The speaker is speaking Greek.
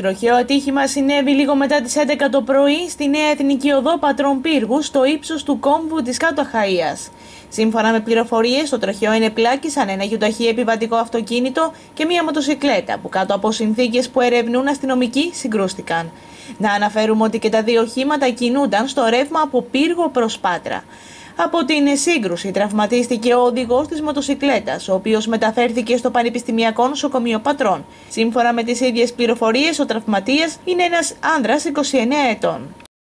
Τροχαίο ατύχημα συνέβη λίγο μετά τις 11 το πρωί στη Νέα Εθνική Οδό Πατρών Πύργου στο ύψος του κόμβου της Κάτω Αχαΐας. Σύμφωνα με πληροφορίες, το τροχαίο ενεπλάκησαν ένα γιοταχή επιβατικό αυτοκίνητο και μία μοτοσυκλέτα που κάτω από συνθήκες που ερευνούν αστυνομικοί συγκρούστηκαν. Να αναφέρουμε ότι και τα δύο οχήματα κινούνταν στο ρεύμα από πύργο προς Πάτρα. Από την σύγκρουση τραυματίστηκε ο οδηγός της μοτοσυκλέτας, ο οποίος μεταφέρθηκε στο Πανεπιστημιακό Νοσοκομείο Πατρών. Σύμφωνα με τις ίδιες πληροφορίες, ο τραυματίας είναι ένας άνδρας 29 ετών.